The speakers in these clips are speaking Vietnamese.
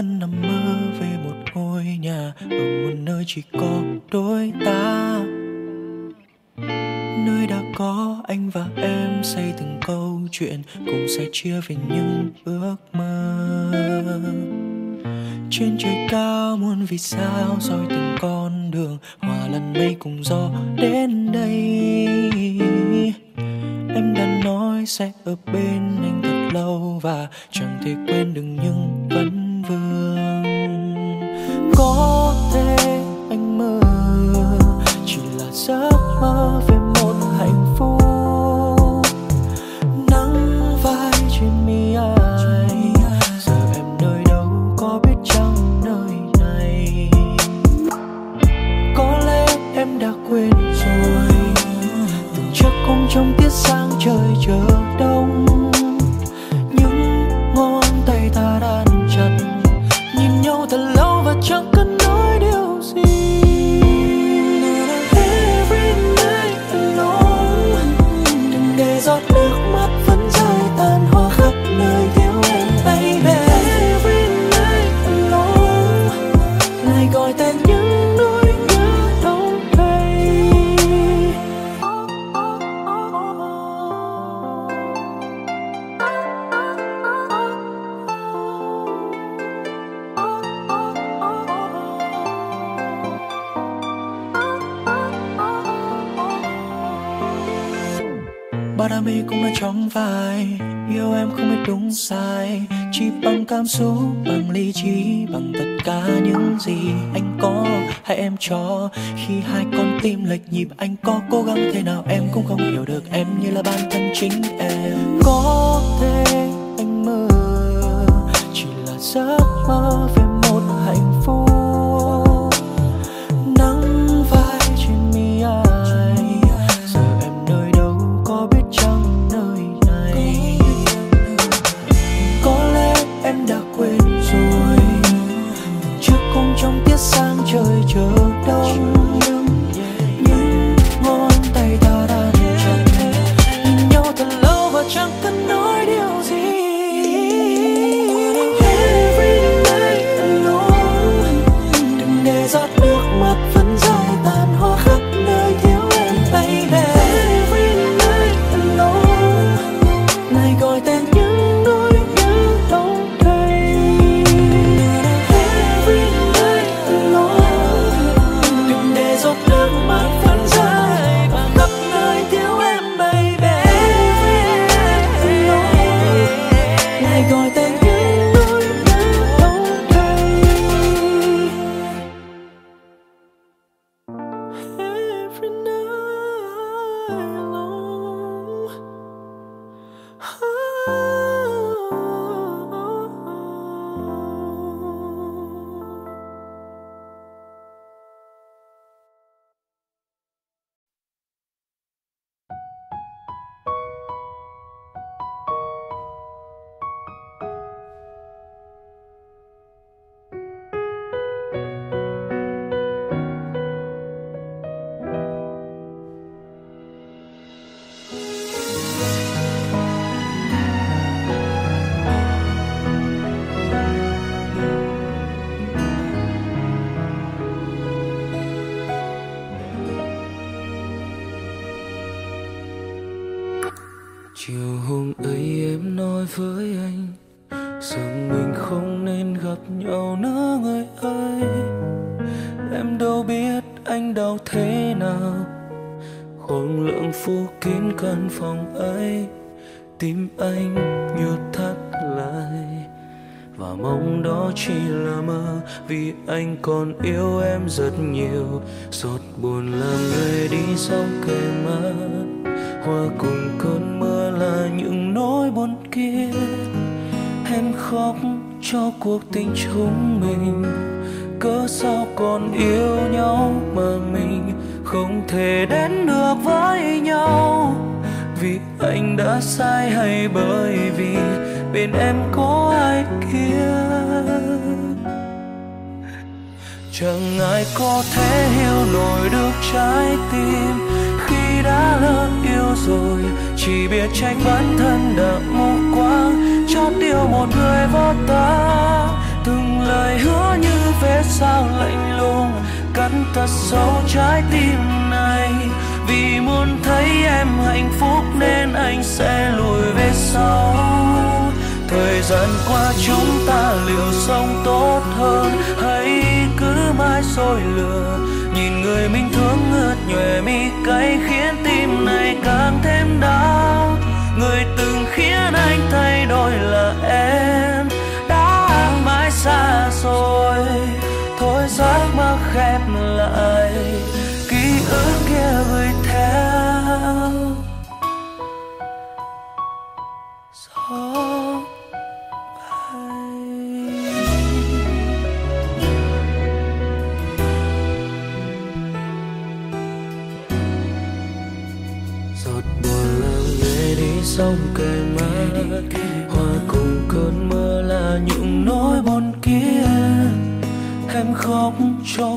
vẫn nằm mơ về một ngôi nhà ở một nơi chỉ có đôi ta. Nơi đã có anh và em xây từng câu chuyện cùng sẽ chia về những ước mơ. Trên trời cao muôn vì sao soi từng con đường, hòa lẫn mây cùng gió đêm.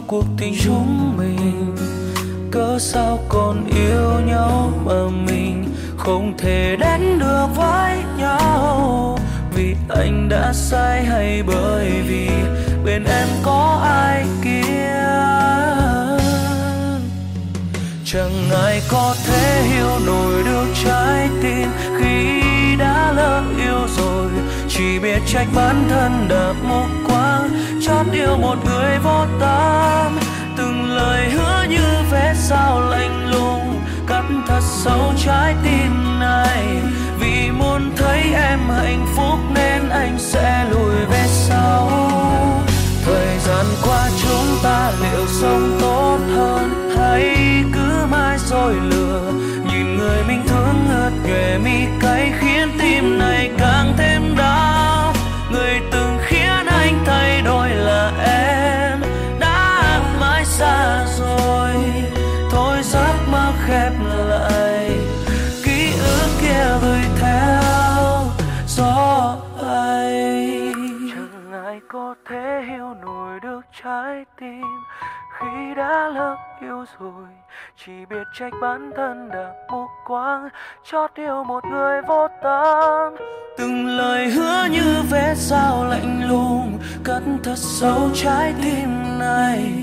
Cuộc tình chúng mình. Cớ sao còn yêu nhau mà mình không thể đến được với nhau? Vì anh đã sai hay bởi vì bên em có ai kia? Chẳng ai có thể hiểu nổi được trái tim khi đã lỡ yêu rồi. Chỉ biết trách bản thân đã chót yêu một người vô tâm. Từng lời hứa như vẽ sao lạnh lùng, cắt thật sâu trái tim này. Vì muốn thấy em hạnh phúc nên anh sẽ lùi về sau. Thời gian qua chúng ta liệu sống tốt hơn hay cứ mãi dối lừa? Nhìn người mình thương ngợt nhòe mi cay khiến tim này đã lỡ yêu rồi. Chỉ biết trách bản thân đã mù quáng chót yêu một người vô tâm. Từng lời hứa như vé sao lạnh lùng, cất thật sâu trái tim này.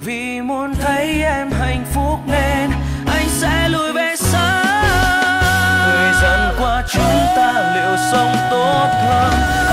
Vì muốn thấy em hạnh phúc nên anh sẽ lùi về xa. thời gian qua chúng ta liệu sống tốt hơn?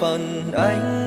Phần anh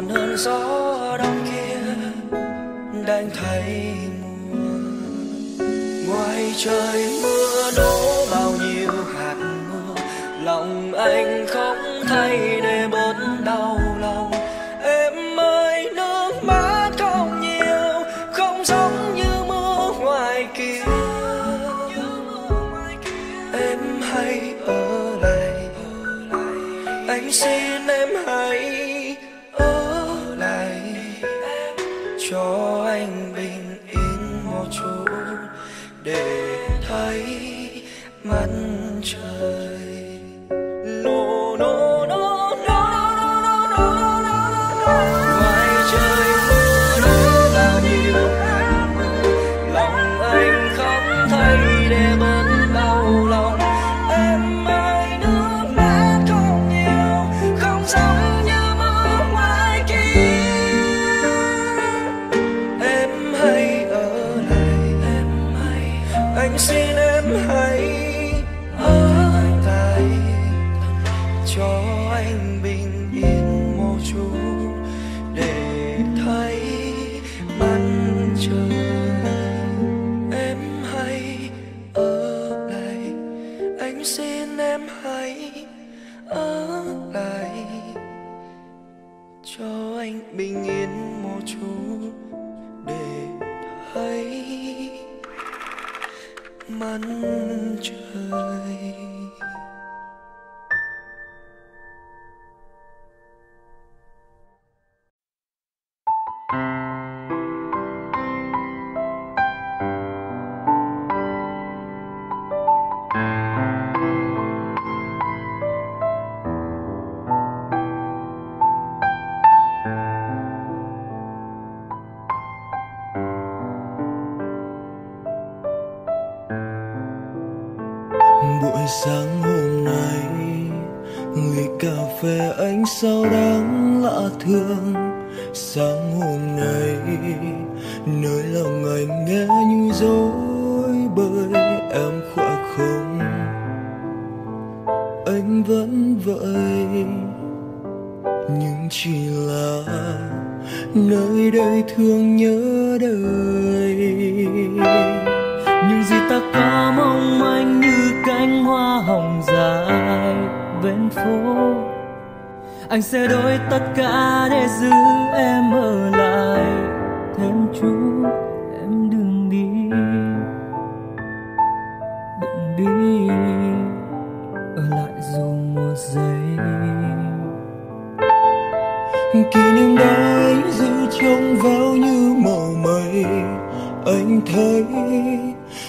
còn hơn gió đông kia đang thấy mùa. Ngoài trời mưa đổ bao nhiêu hạt mưa, lòng anh không thay để bơi. Kỷ niệm đó anh giữ trong veo như màu mây. Anh thấy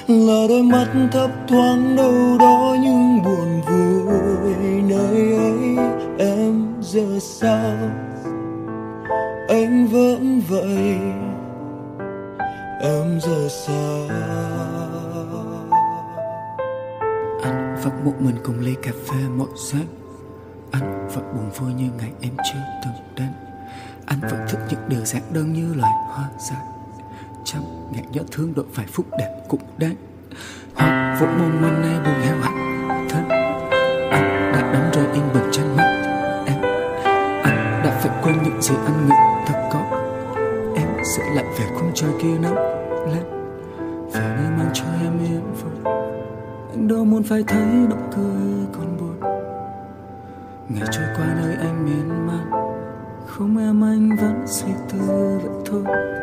là đôi mắt thấp thoáng đâu đó nhưng buồn vui. Nơi ấy em giờ sao? Anh vẫn vậy. Em giờ sao? Anh vẫn một mình cùng ly cà phê mỗi sáng Anh vẫn buồn vui như ngày em chưa từng đến. Anh vẫn thích những điều giản đơn như loài hoa dài Trăm ngàn gió thương đổi vài phút đẹp cũng đáng. Hoặc vụ mong manh nay buồn heo hạnh Thân, Anh đã đắm rơi yên bình trên mắt. Em, Anh đã phải quên những gì anh nghĩ thật có. Em sẽ lại về khung trời kia nắng lên Về nơi mang cho em yên vui anh đâu muốn phải thấy nụ cười còn buồn. Ngày trôi qua nơi anh miên man không em anh vẫn suy tư vậy thôi.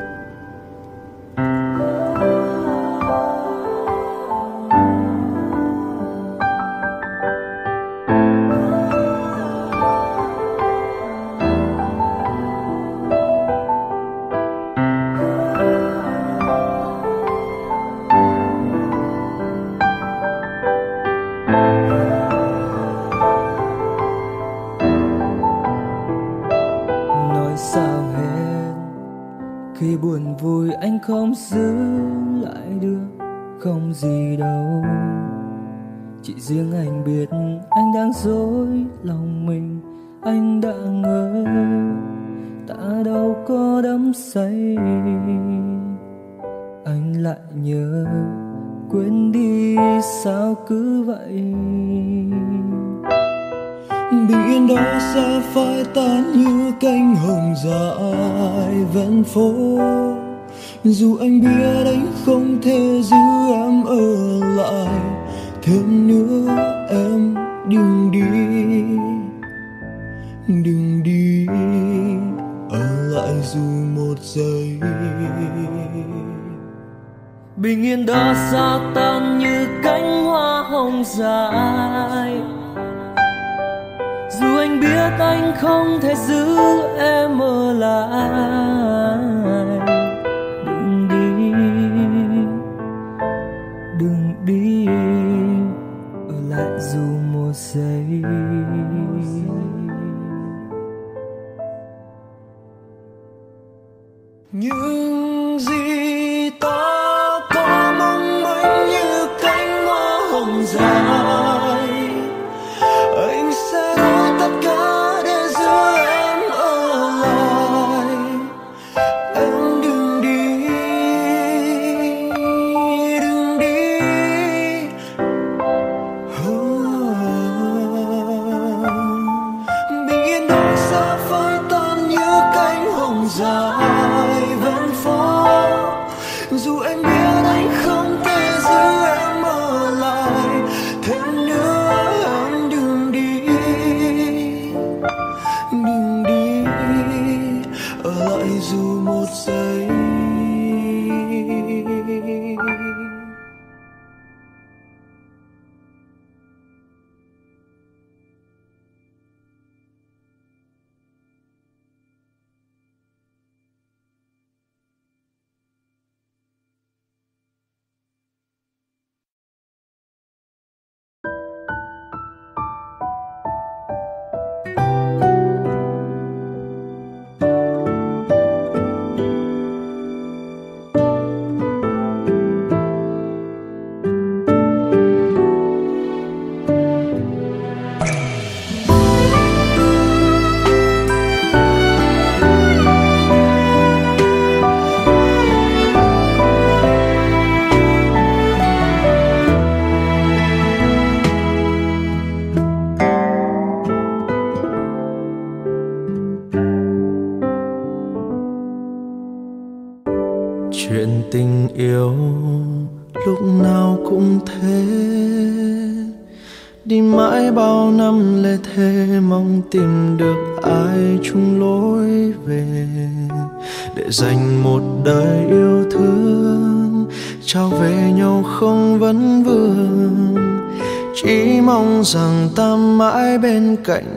Hoa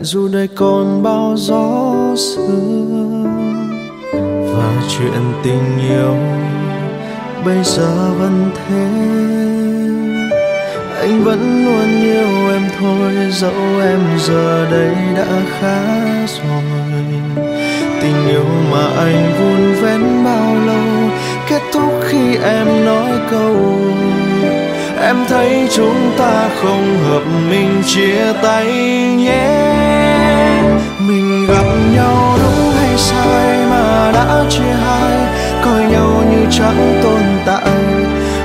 dù đời còn bao gió sương và chuyện tình yêu bây giờ vẫn thế. Anh vẫn luôn yêu em thôi, dẫu em giờ đây đã khá rồi. Tình yêu mà anh vun vén bao lâu, kết thúc khi em nói câu em thấy chúng ta không hợp, mình chia tay nhé. Mình gặp nhau đúng hay sai mà đã chia hai, coi nhau như chẳng tồn tại.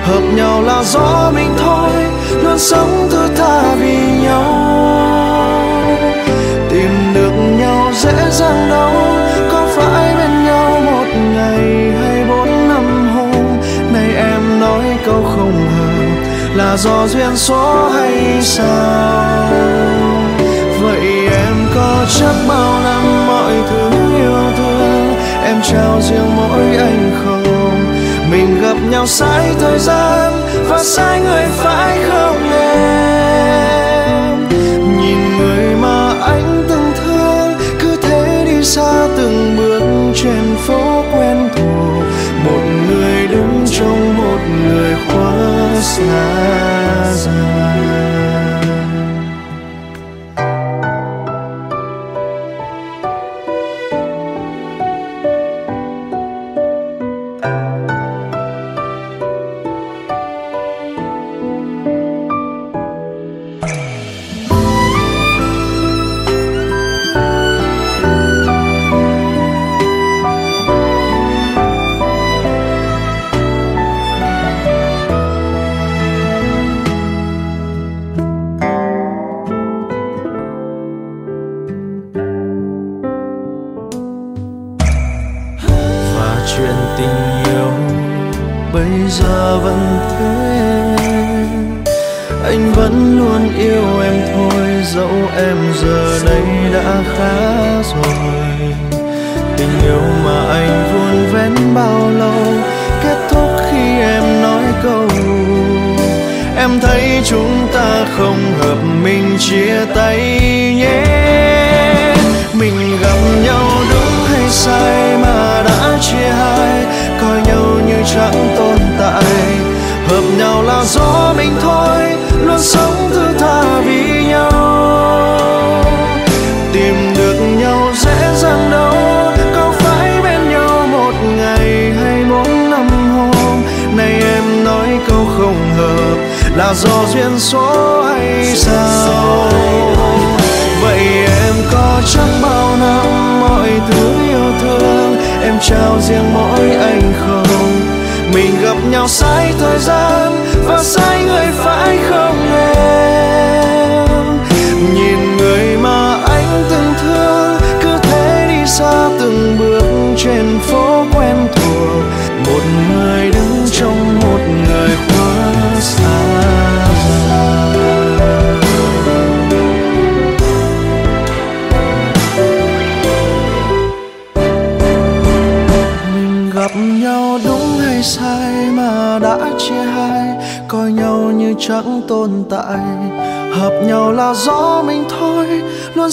Hợp nhau là do mình thôi, luôn sống thứ tha vì nhau. Tìm được nhau dễ dàng đâu là do duyên số hay sao? Vậy em có chắc bao năm mọi thứ yêu thương em trao riêng mỗi anh không? Mình gặp nhau sai thời gian và sai người phải không em? Nhìn người mà anh từng thương, cứ thế đi xa từng bước trên phố quen thuộc. Một người đứng trong một người khoác xa dài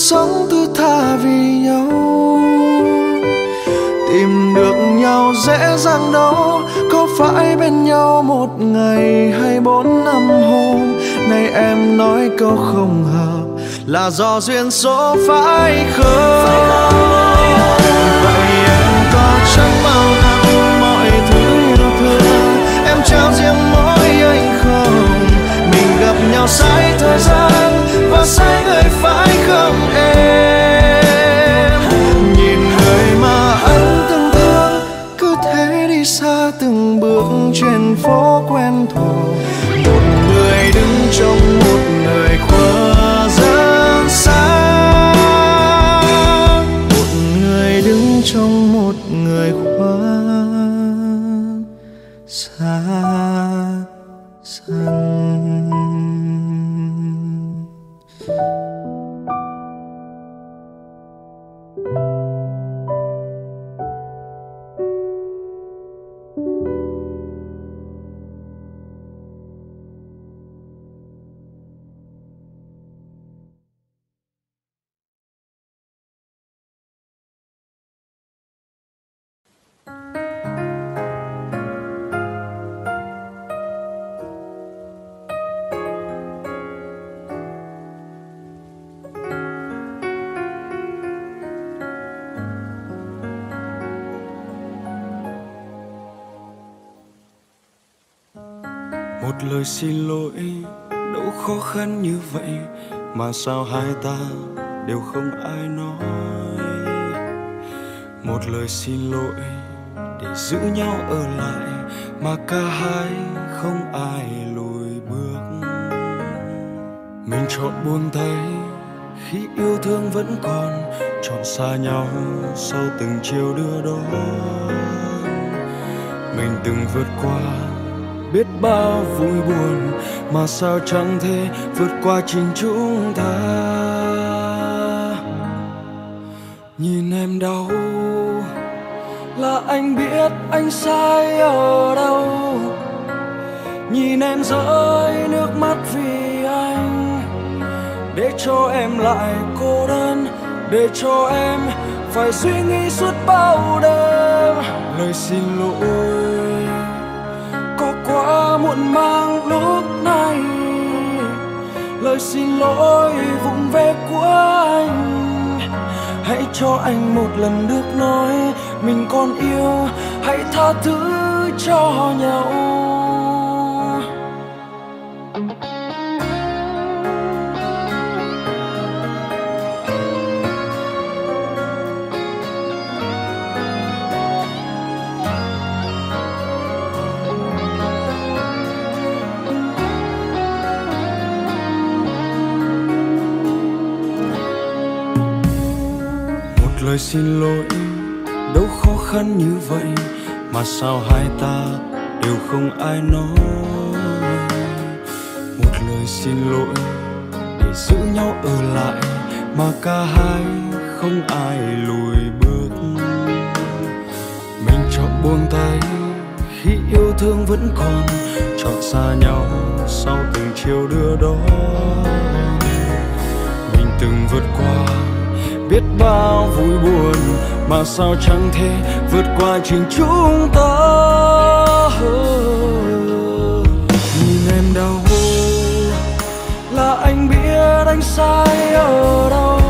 sống thứ tha vì nhau. Tìm được nhau dễ dàng đâu có phải bên nhau một ngày hay bốn năm hôm? Nay em nói câu không hợp là do duyên số phải không vậy em có chắc bao năm, mọi thứ yêu thương em trao riêng mỗi anh không. Mình gặp nhau sai thời gian và sai người phải không em? Nhìn người mà anh từng thương, cứ thế đi xa từng bước trên phố. Sao hai ta đều không ai nói. Một lời xin lỗi để giữ nhau ở lại mà cả hai không ai lùi bước. Mình chọn buông tay khi yêu thương vẫn còn, chọn xa nhau sau từng chiều đưa đón. Mình từng vượt qua biết bao vui buồn mà sao chẳng thể vượt qua chính chúng ta? Nhìn em đau, là anh biết anh sai ở đâu. Nhìn em rơi nước mắt vì anh, để cho em lại cô đơn, để cho em phải suy nghĩ suốt bao đêm. Lời xin lỗi, có quá muộn màng lời xin lỗi vụng về của anh. Hãy cho anh một lần được nói mình còn yêu. Hãy tha thứ cho nhau. Lời xin lỗi, đâu khó khăn như vậy mà sao hai ta đều không ai nói? Một lời xin lỗi để giữ nhau ở lại mà cả hai không ai lùi bước. Mình chọn buông tay khi yêu thương vẫn còn, chọn xa nhau sau từng chiều đưa đó mình từng vượt qua biết bao vui buồn mà sao chẳng thể vượt qua chính chúng ta. Nhìn em đau là anh biết anh sai ở đâu.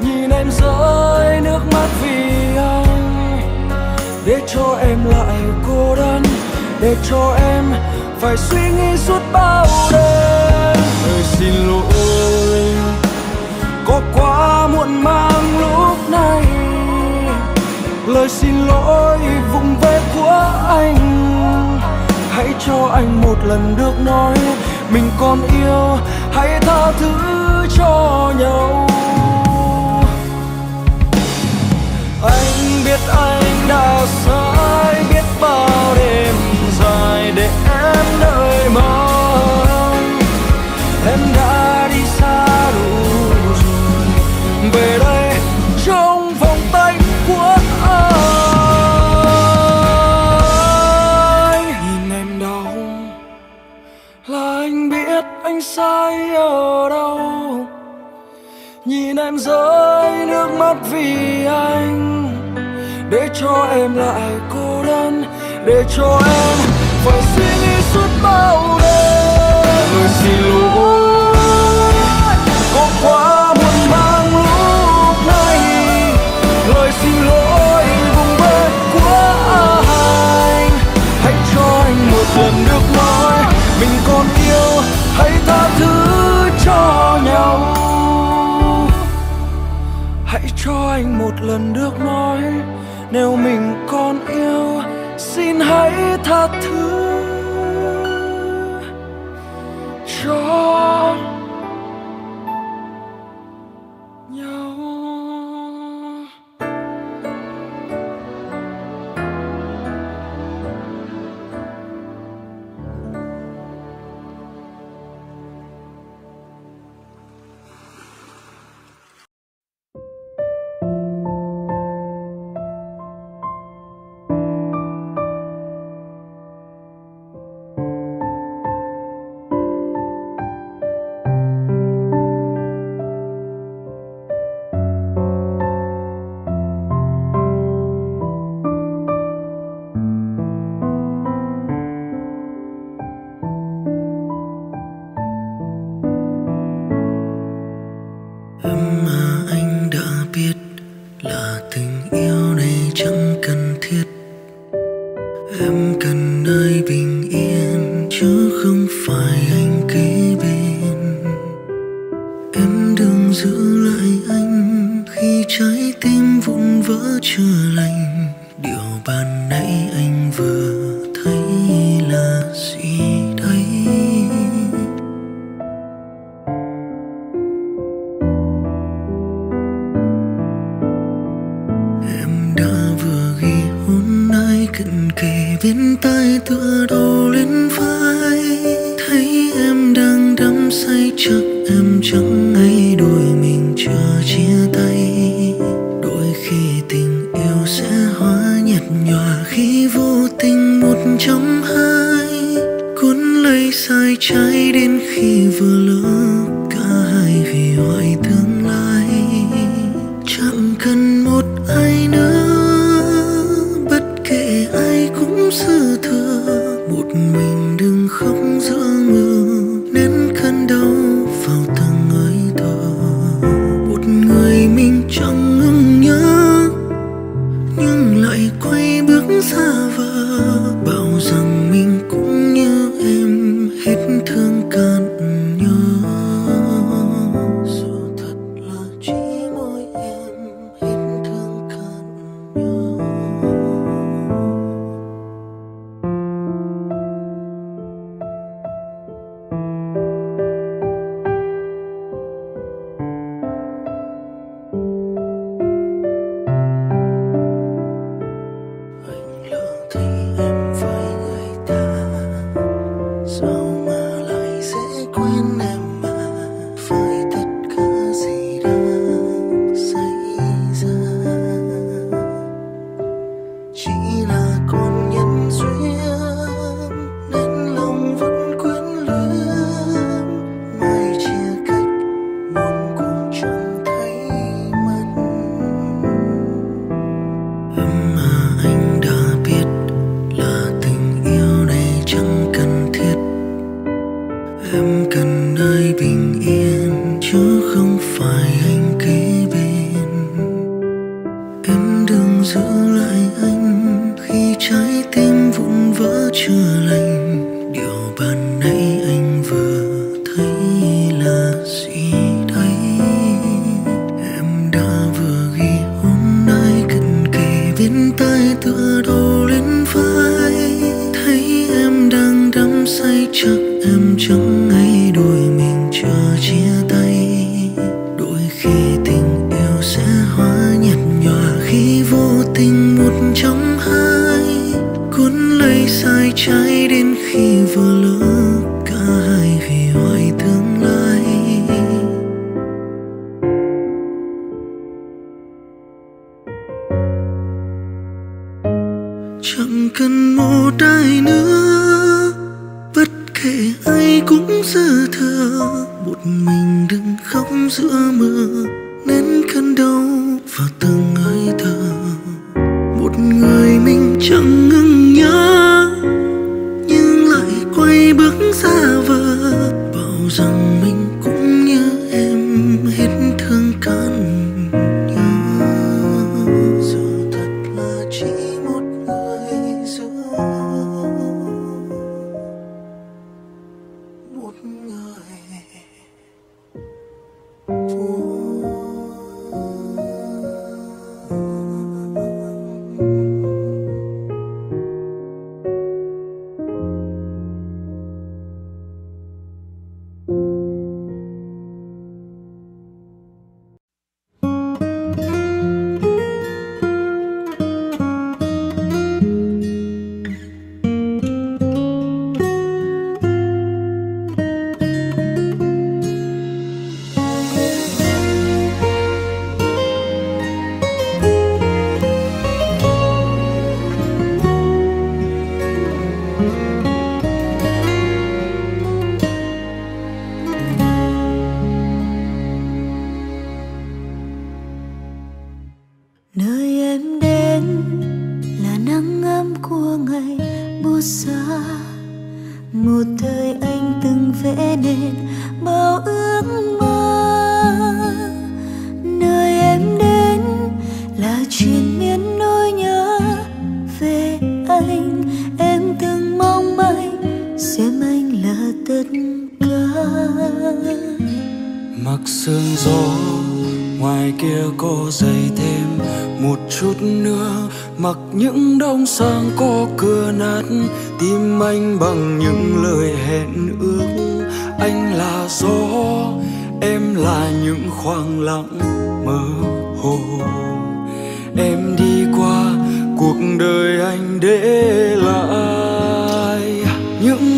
Nhìn em rơi nước mắt vì anh, để cho em lại cô đơn, để cho em phải suy nghĩ suốt bao đêm. Ơi xin lỗi quá muộn màng lúc này. Lời xin lỗi vùng về của anh. Hãy cho anh một lần được nói, mình còn yêu, hãy tha thứ cho nhau. Anh biết anh đã sai, biết bao đêm dài để em đợi mong mắt vì anh. Để cho em lại cô đơn, để cho em phải suy nghĩ suốt bao đêm. Lời xin lỗi, có quá muộn mang lúc này. Lời xin lỗi vùng vết của anh. Hãy cho anh một lần được nói, mình còn yêu, hãy tha thứ cho cho anh một lần được nói nếu mình còn yêu xin hãy tha thứ.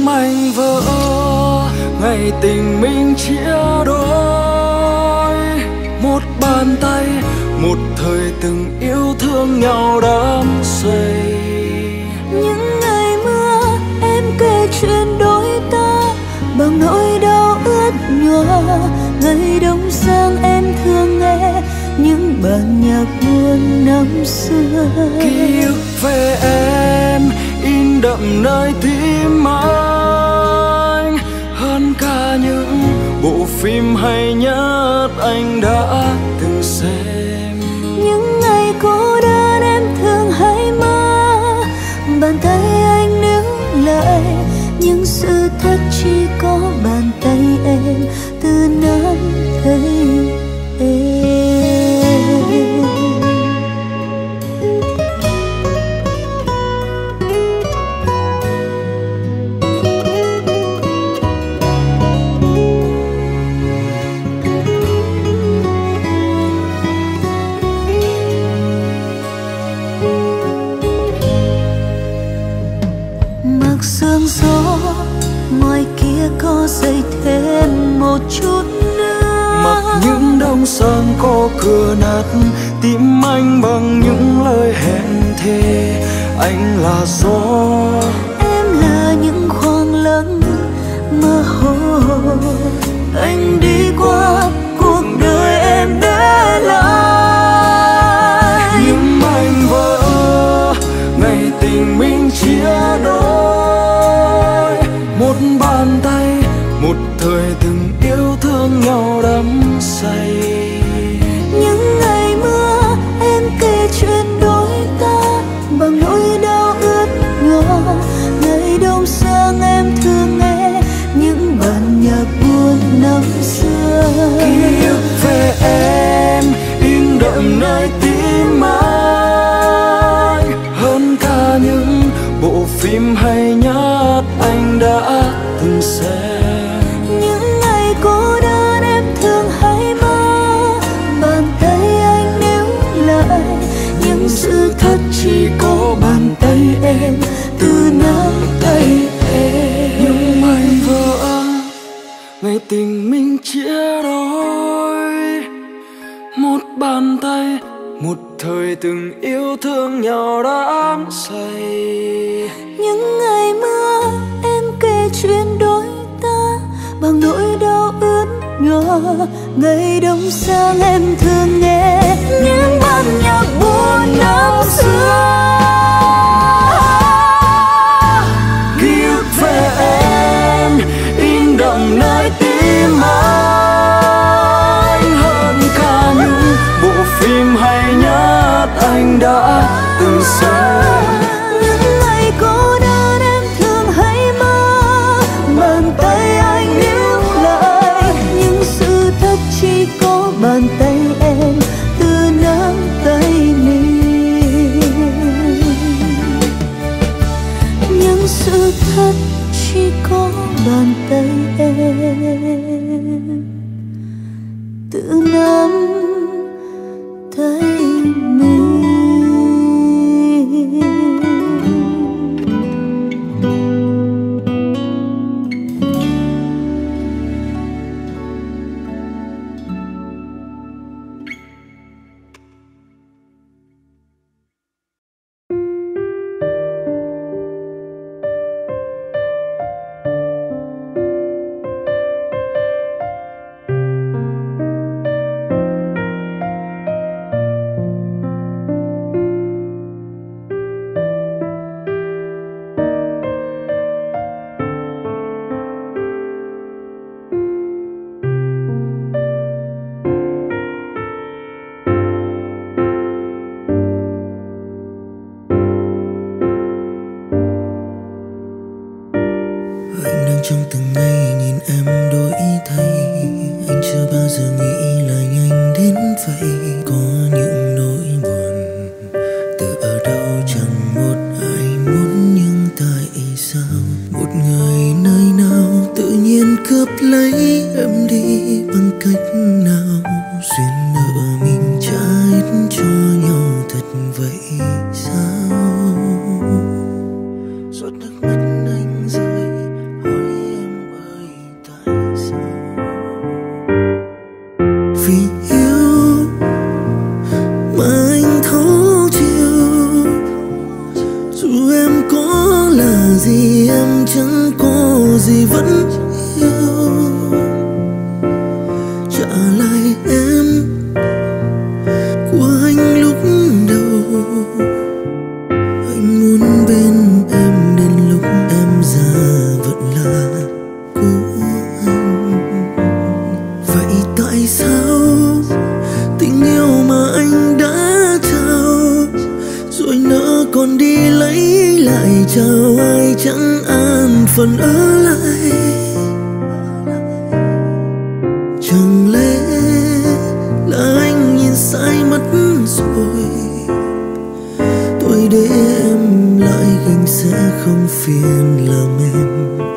anh vỡ ngày tình mình chia đôi. Một bàn tay một thời từng yêu thương nhau đắm say. Những ngày mưa em kể chuyện đôi ta bằng nỗi đau ướt nhòa. Ngày đông sang em thương nghe những bản nhạc buồn năm xưa. Ký ức về em đậm nơi tim anh. Hơn cả những bộ phim hay nhất anh đã razões. Thương nhau đắm say. Những ngày mưa, em kể chuyện đôi ta, bằng nỗi đau ướt nhòa. Ngày đông sang em thường nghe những bản nhạc buồn năm xưa. phiền làm em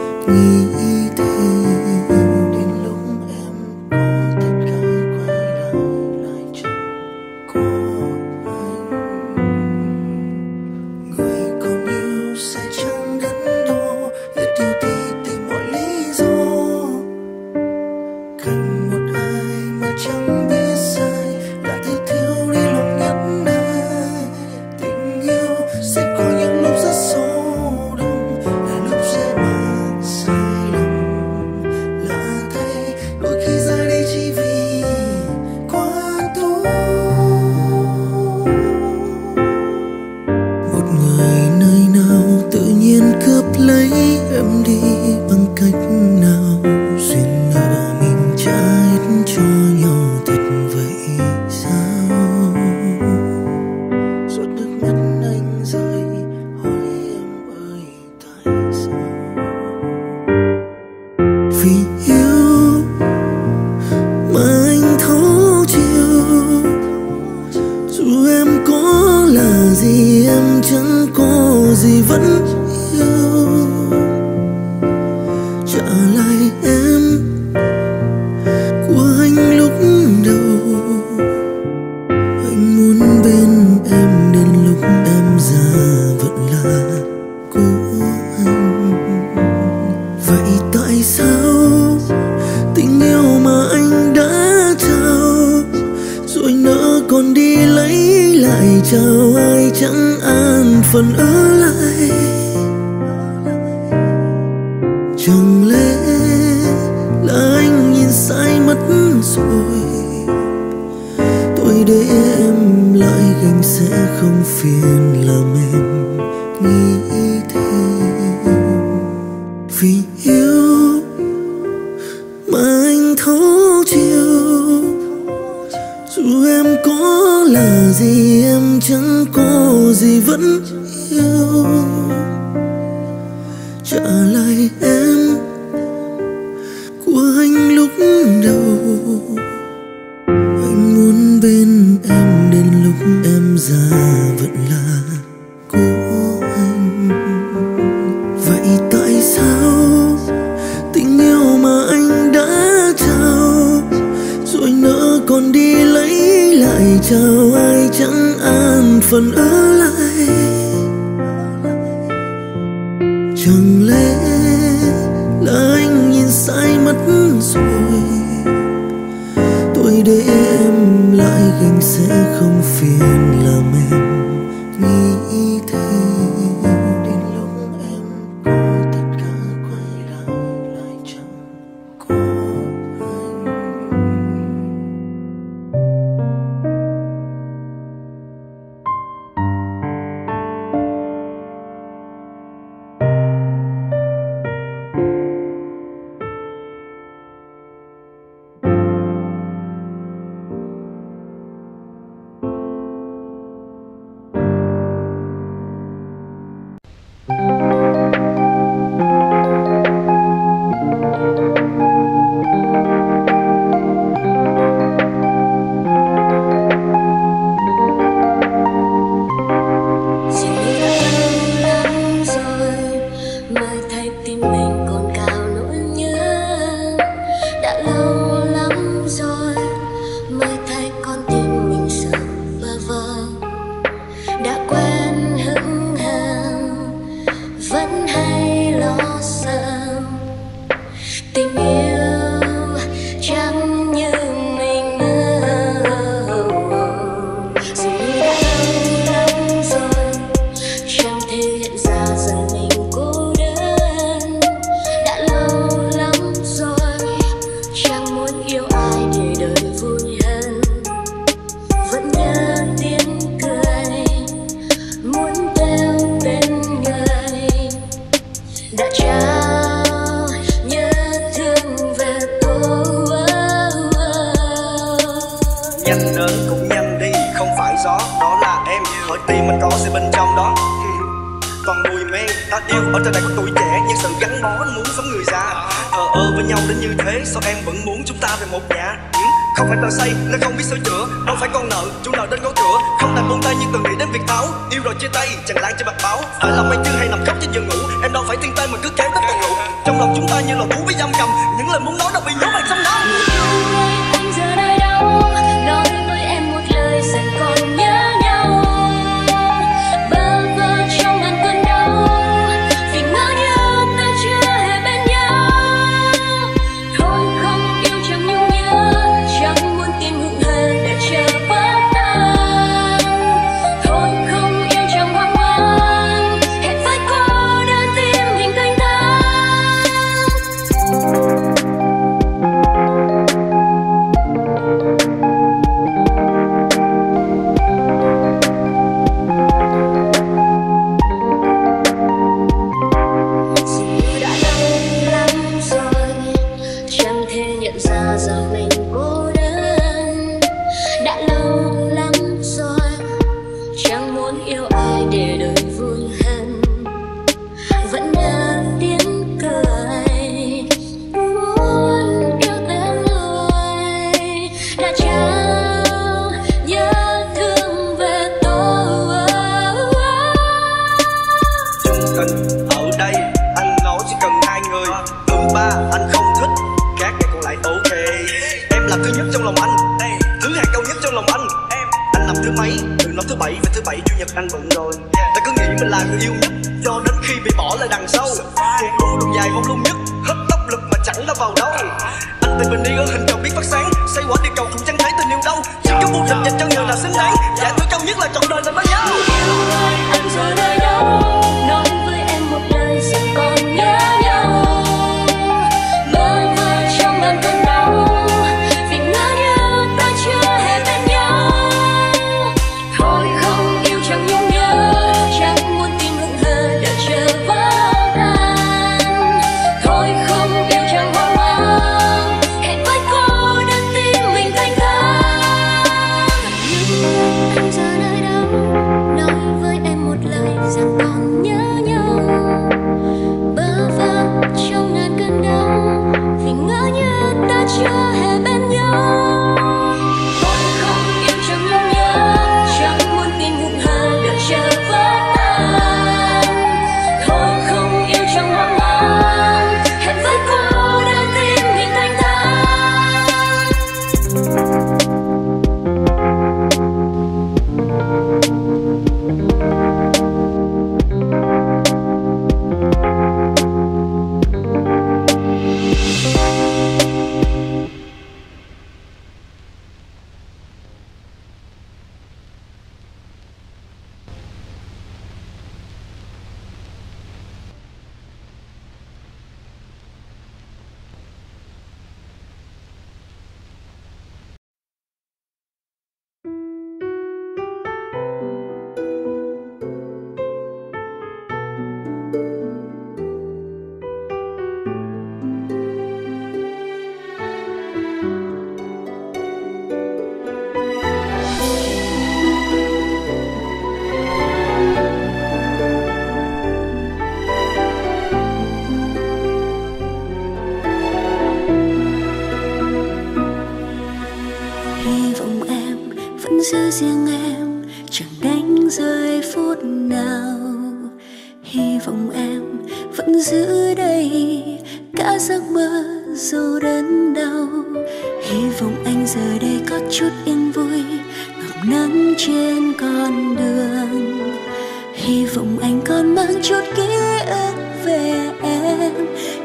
còn mang chút ký ức về em,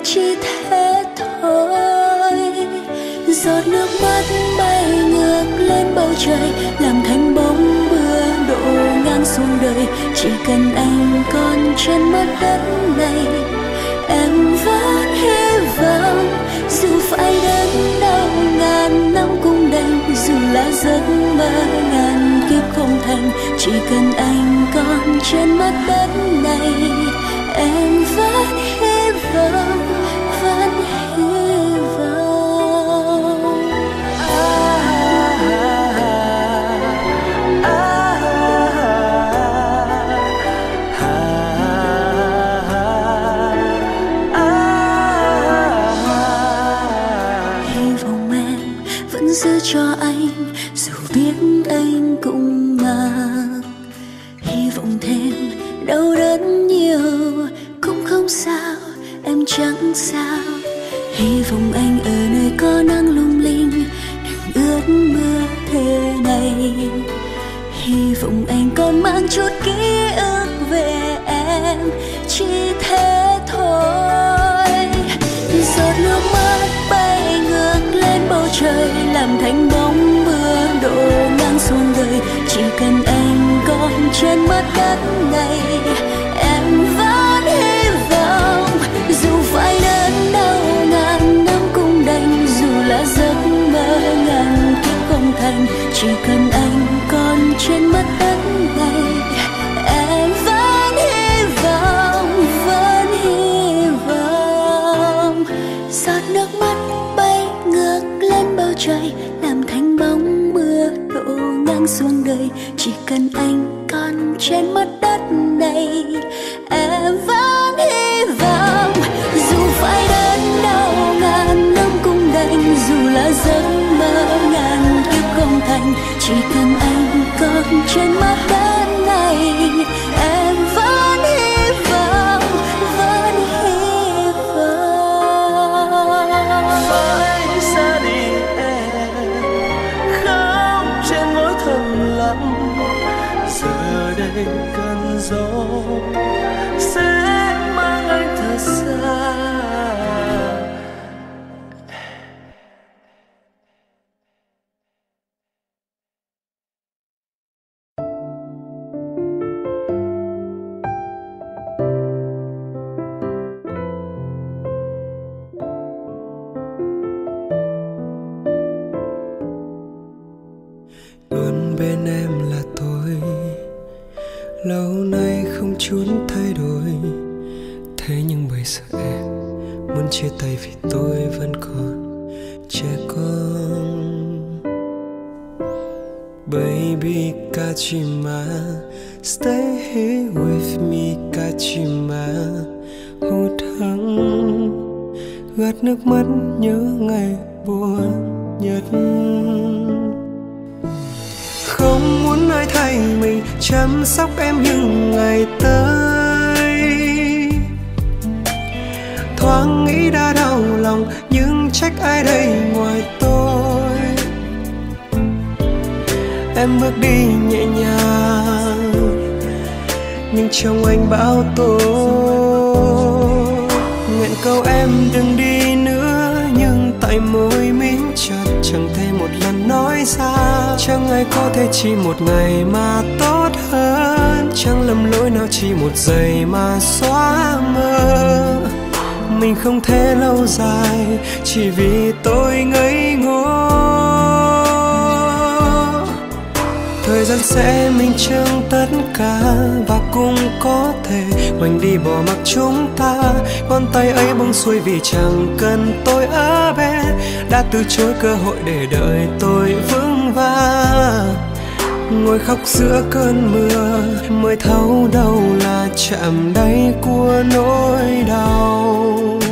chỉ thế thôi. Giọt nước mắt bay ngược lên bầu trời, làm thành bóng mưa đổ ngang xuống đời. Chỉ cần anh còn trên mắt đất này, em vẫn hy vọng. Dù phải đến đau ngàn năm cũng đành, dù là giấc mơ ngàn kiếp không thành. Chỉ cần anh còn trên mắt đất mất đất nhà chia tay vì tôi vẫn còn trẻ con. Baby Kachima Stay here with me Kachima Hụt hẫng Gạt nước mắt nhớ ngày buồn nhất. Không muốn ai thay mình, chăm sóc em những ngày tới. Thoáng nghĩ đã đau lòng, nhưng trách ai đây ngoài tôi? Em bước đi nhẹ nhàng, Nhưng trong anh bão tố Nguyện câu em đừng đi nữa, Nhưng tại môi mình chợt Chẳng thể một lần nói ra. Chẳng ai có thể chỉ một ngày mà tốt hơn, Chẳng lầm lỗi nào chỉ một giây mà xóa mơ mình không thể lâu dài, chỉ vì tôi ngây ngô. Thời gian sẽ minh chứng tất cả và cũng có thể quanh đi bỏ mặc chúng ta. Con tay ấy buông xuôi vì chẳng cần tôi ở bên đã từ chối cơ hội để đợi tôi vững vàng ngồi khóc giữa cơn mưa mới thấu đâu là chạm đáy của nỗi đau.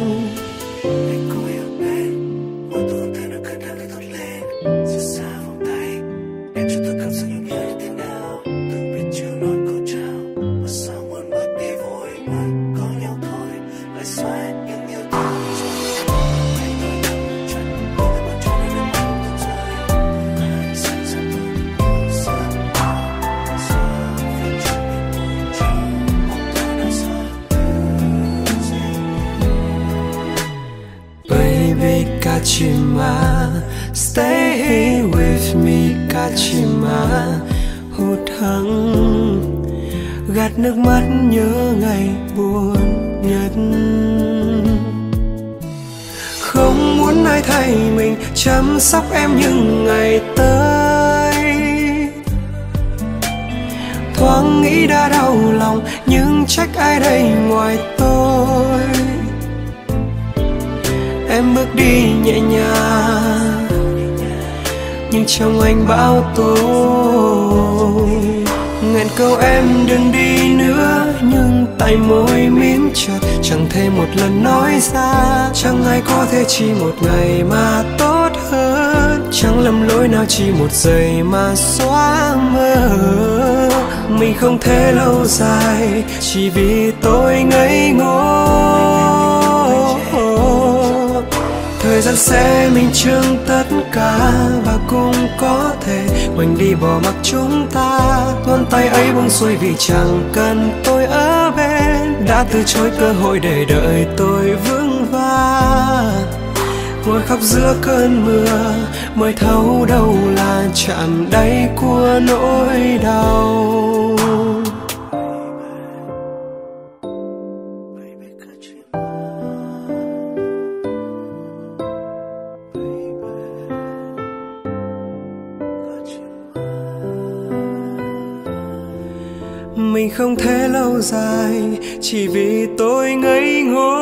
Hụt hẫng, Gạt nước mắt nhớ ngày buồn nhất. Không muốn ai thay mình chăm sóc em những ngày tới. Thoáng nghĩ đã đau lòng Nhưng trách ai đây ngoài tôi. Em bước đi nhẹ nhàng nhưng trong anh bão tố nguyện câu em đừng đi nữa, nhưng tay môi mím chặt chẳng thể một lần nói ra, chẳng ai có thể chỉ một ngày mà tốt hơn. Chẳng lầm lỗi nào chỉ một giây mà xóa mơ, mình không thể lâu dài, chỉ vì tôi ngây ngô. Thời gian sẽ mình chứng tất cả và cũng có thể quanh đi bỏ mặc chúng ta. Luôn tay ấy buông xuôi vì chẳng cần tôi ở bên. Đã từ chối cơ hội để đợi tôi vững vàng. Ngồi khóc giữa cơn mưa, mới thấu đâu là chạm đáy của nỗi đau. Mình không thể lâu dài, chỉ vì tôi ngây ngô.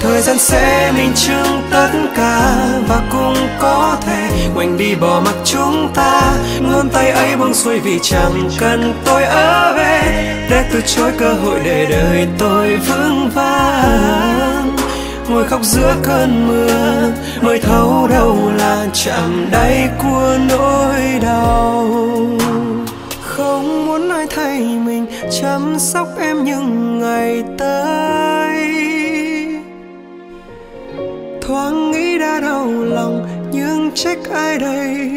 Thời gian sẽ minh chứng tất cả và cũng có thể quanh đi bỏ mặc chúng ta. Ngón tay ấy buông xuôi vì chẳng cần tôi ở về, để từ chối cơ hội để đời tôi vững vàng. Ngồi khóc giữa cơn mưa mới thấu đâu là chạm đáy của nỗi đau. Không muốn ai thay mình, chăm sóc em những ngày tới. Thoáng nghĩ đã đau lòng, nhưng trách ai đây?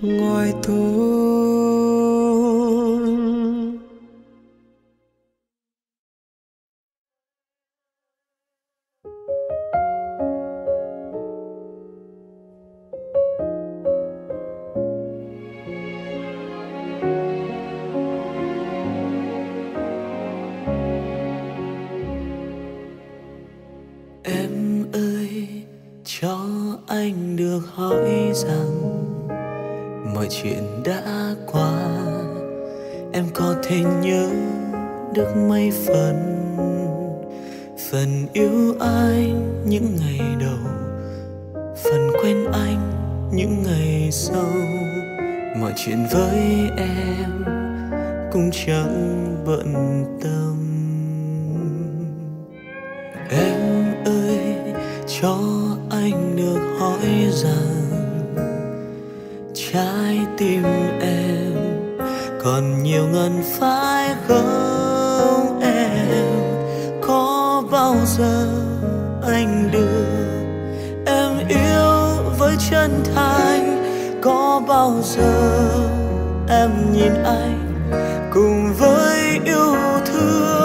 Ngoài tôi anh được hỏi rằng, mọi chuyện đã qua. Em có thể nhớ được mấy phần phần yêu anh những ngày đầu, phần quên anh những ngày sau. Mọi chuyện với em cũng chẳng bận tâm. Em cho anh được hỏi rằng, trái tim em còn nhiều ngần phải không em? Có bao giờ anh đưa em yêu với chân thành? Có bao giờ em nhìn anh cùng với yêu thương?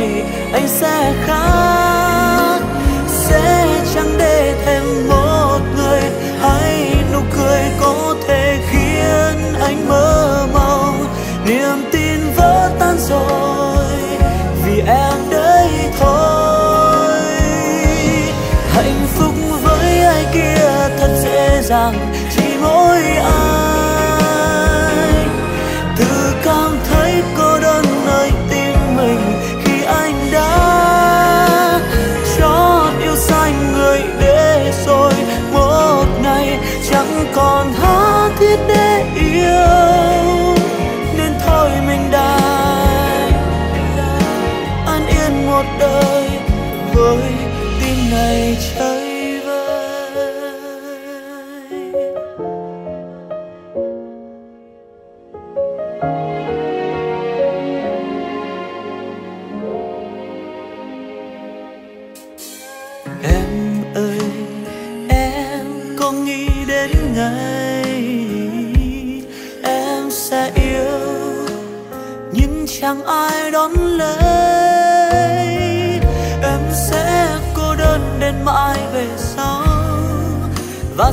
này anh sẽ khác did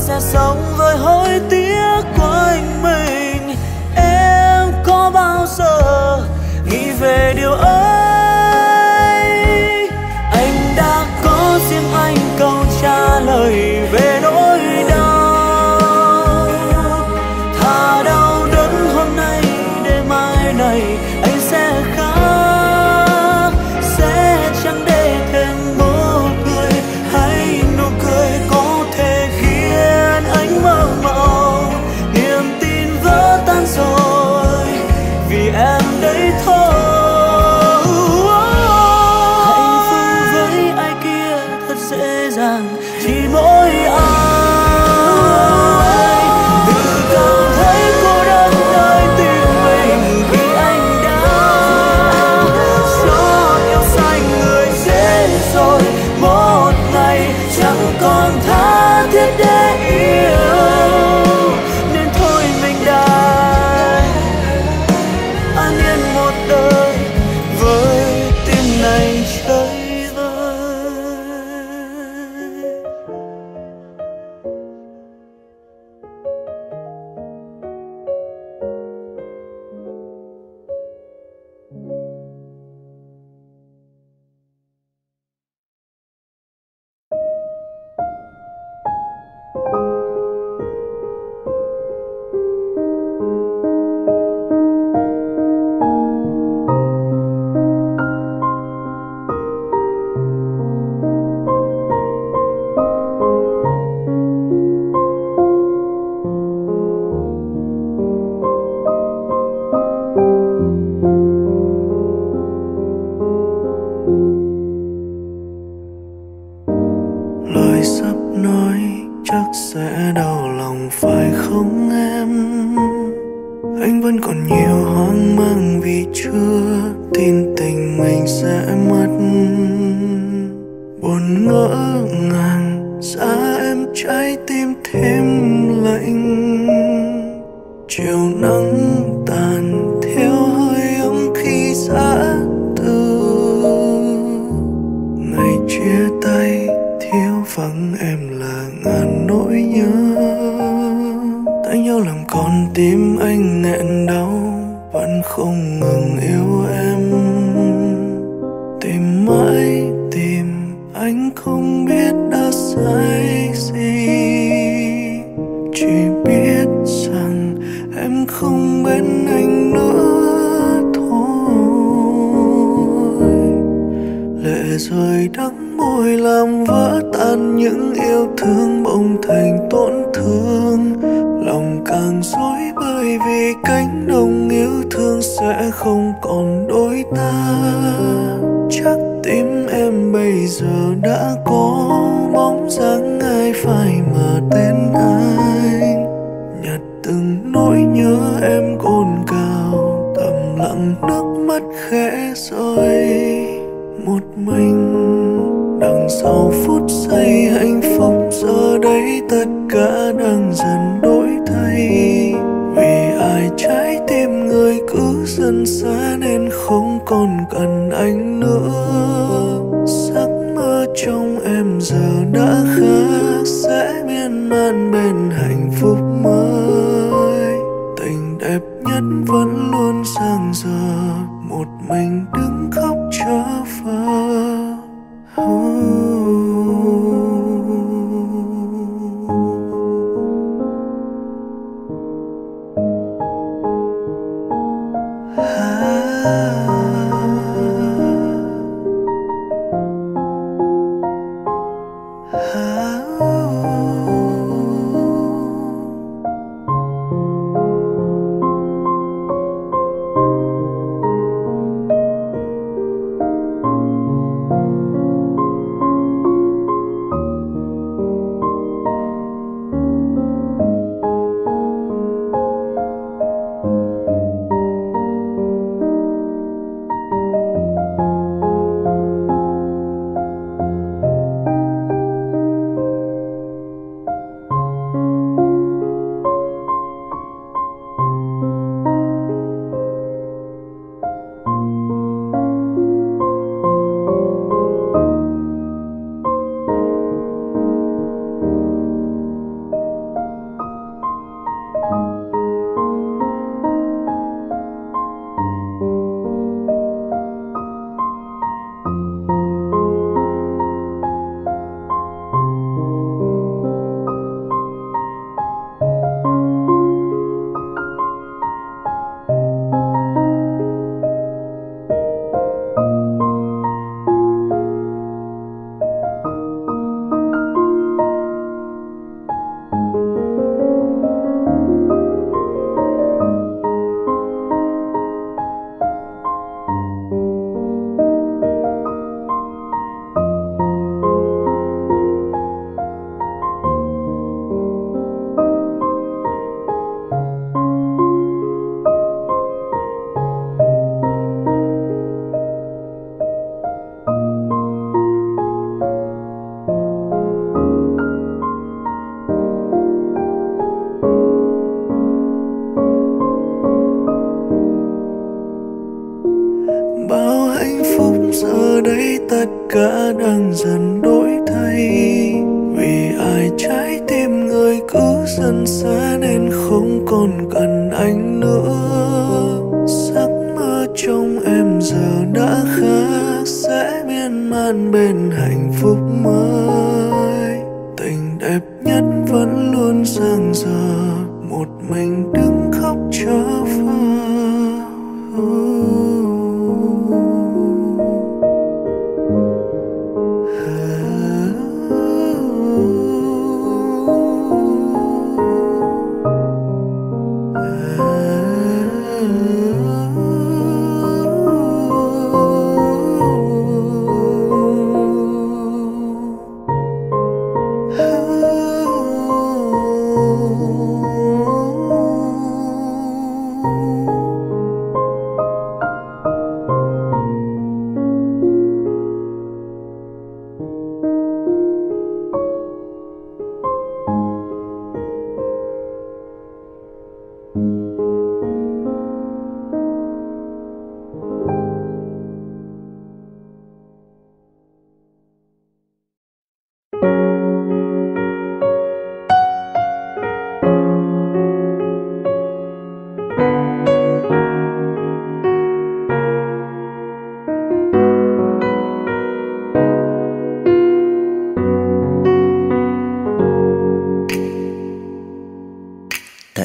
sẽ sống với hối tiếc của anh mình. Em có bao giờ nghĩ về điều ấy? Anh đã có riêng anh câu trả lời.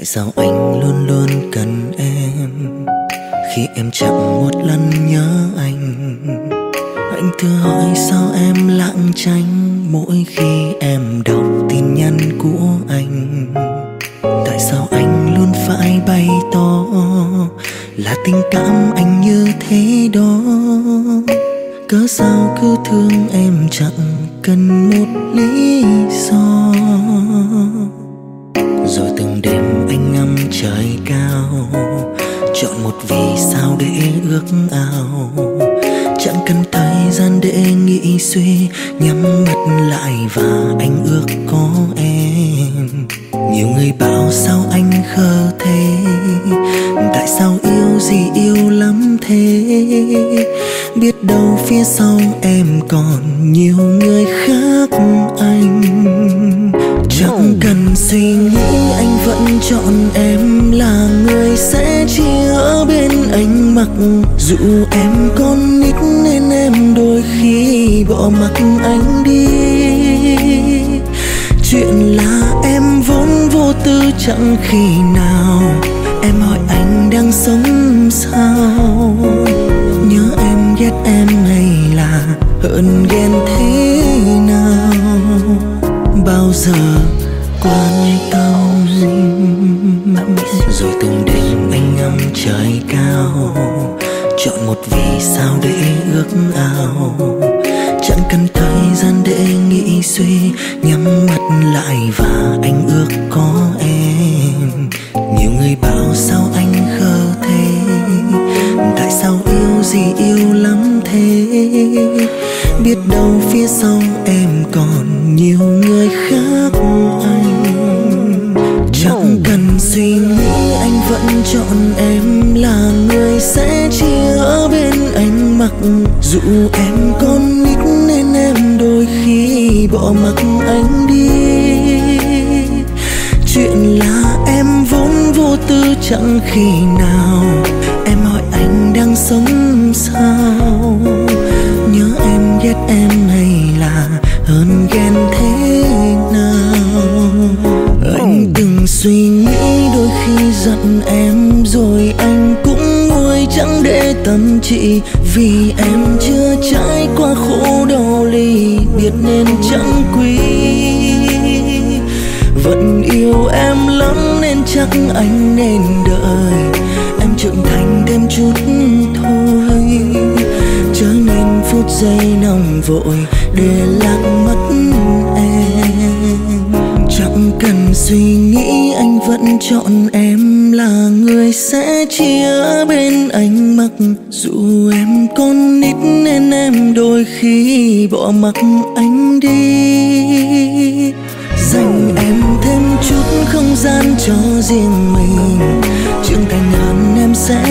Tại sao anh luôn luôn cần em? Khi em chẳng một lần nhớ anh anh thử hỏi sao em lặng tránh mỗi khi em đọc tin nhắn của anh. Tại sao anh luôn phải bày tỏ là tình cảm anh như thế đó? Cớ sao cứ thương em chẳng cần một lý chút thôi. Chớ nên phút giây nóng vội để lạc mất em. Chẳng cần suy nghĩ, anh vẫn chọn em là người sẽ chia bên anh. Mặc dù em con nít nên em đôi khi bỏ mặc anh đi. Dành em thêm chút không gian cho riêng mình. Trưởng thành hơn em sẽ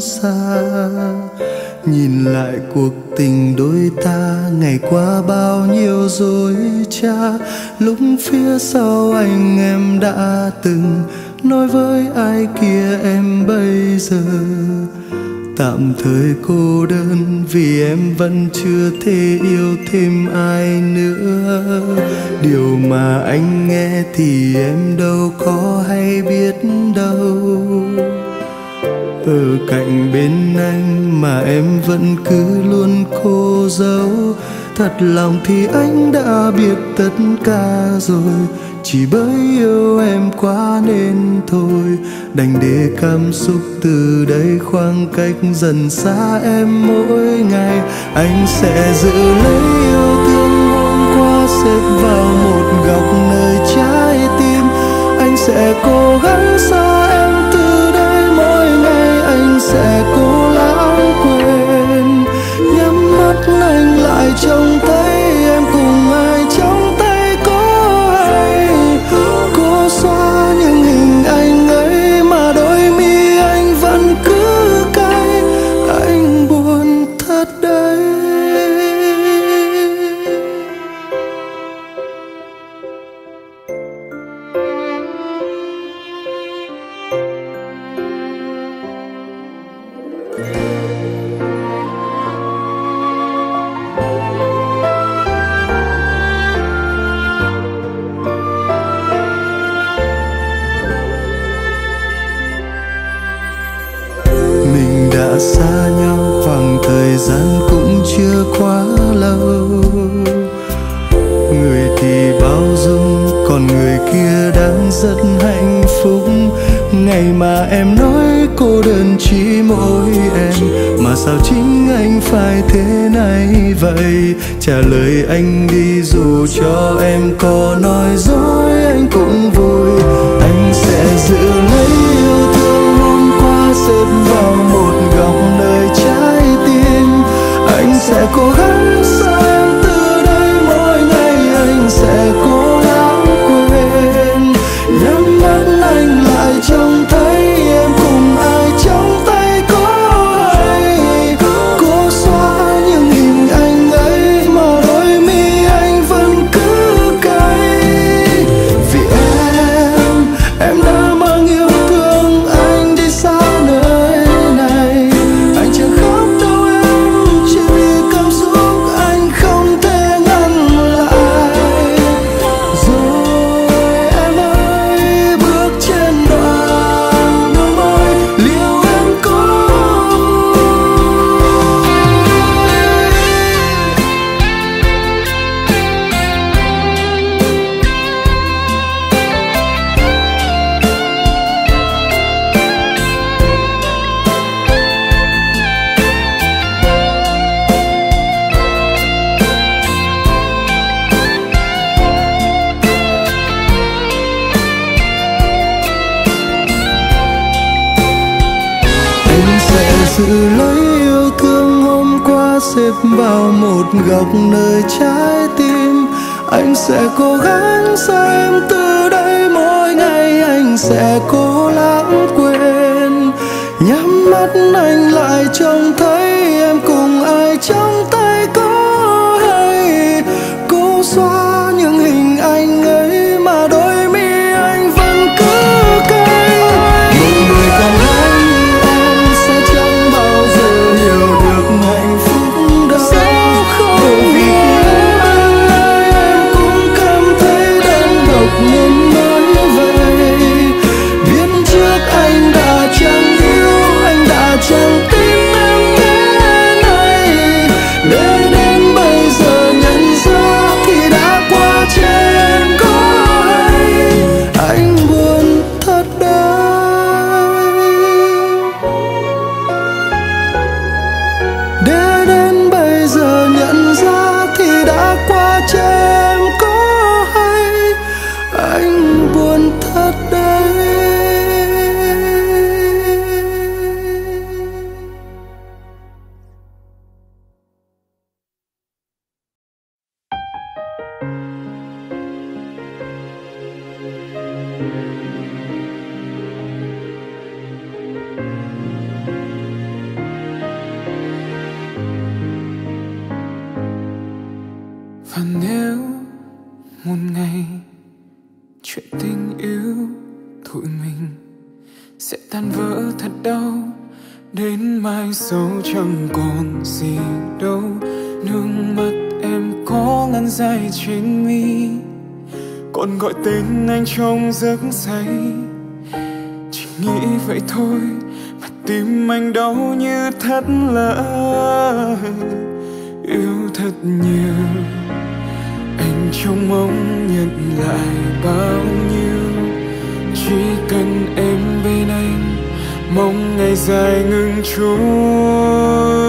xa, nhìn lại cuộc tình đôi ta, ngày qua bao nhiêu dối cha lúc phía sau anh em đã từng nói với ai kia, em bây giờ tạm thời cô đơn, vì em vẫn chưa thể yêu thêm ai nữa. Điều mà anh nghe thì em đâu có hay biết ở cạnh bên anh mà em vẫn cứ luôn cô dấu thật lòng thì anh đã biết tất cả rồi. Chỉ bởi yêu em quá nên thôi. Đành để cảm xúc từ đây khoảng cách dần xa em mỗi ngày. Anh sẽ giữ lấy yêu thương hôm qua xếp vào một góc nơi trái tim. Anh sẽ cố gắng sao sẽ cố lãng quên nhắm mắt anh lại trong tay trong giấc say. Chỉ nghĩ vậy thôi, mà tim anh đau như thất lỡ. Yêu thật nhiều, anh trông mong nhận lại bao nhiêu. Chỉ cần em bên anh, mong ngày dài ngừng trôi.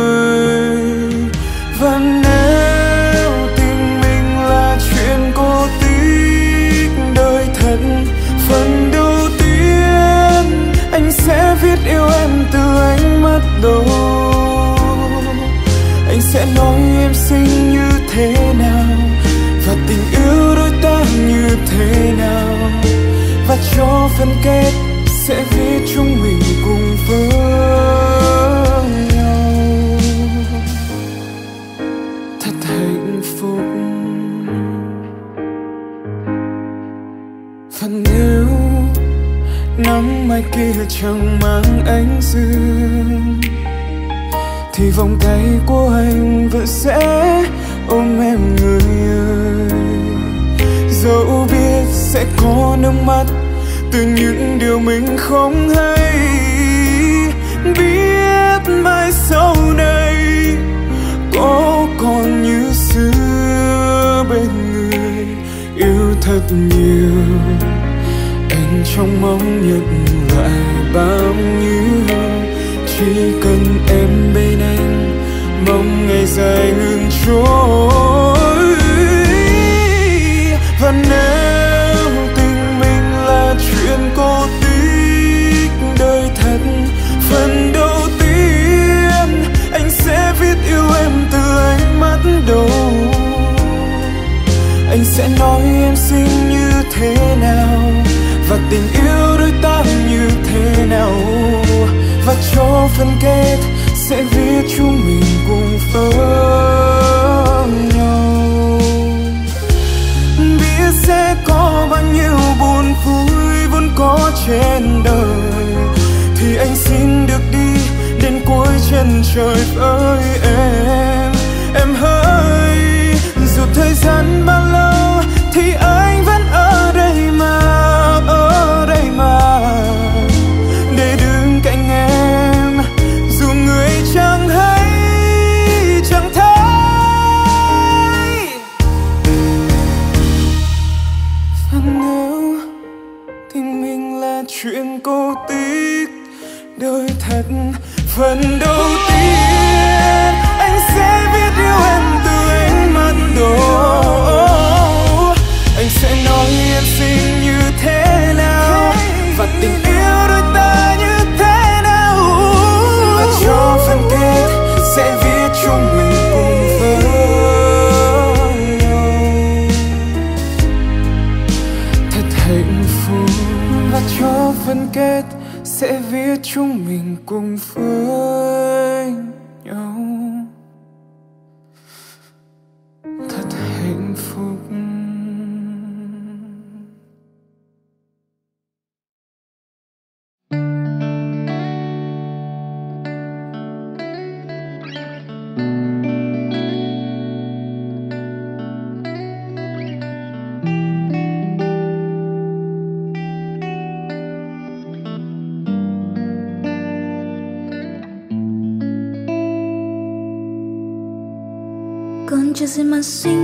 Đâu anh sẽ nói em xinh như thế nào? Và tình yêu đôi ta như thế nào? Và cho phần kết sẽ viết chúng mình cùng với mai kia chẳng mang ánh dương. Thì vòng tay của anh vẫn sẽ ôm em người ơi. Dẫu biết sẽ có nước mắt từ những điều mình không hay, biết mai sau này có còn như xưa bên người. Yêu thật nhiều, anh trong mong nhận lại bao nhiêu chỉ cần em bên anh mong ngày dài ngừng trôi. Và nếu tình mình là chuyện cô tích đời thật phần đầu tiên, anh sẽ viết yêu em từ ánh mắt đầu. Anh sẽ nói em xinh như thế nào? Và tình yêu đôi ta như thế nào? Và cho phần kết sẽ viết chúng mình cùng với nhau. Biết sẽ có bao nhiêu buồn vui vốn có trên đời. Thì anh xin được đi đến cuối chân trời với em. Em hỡi, dù thời gian bao lâu sẽ viết chúng mình còn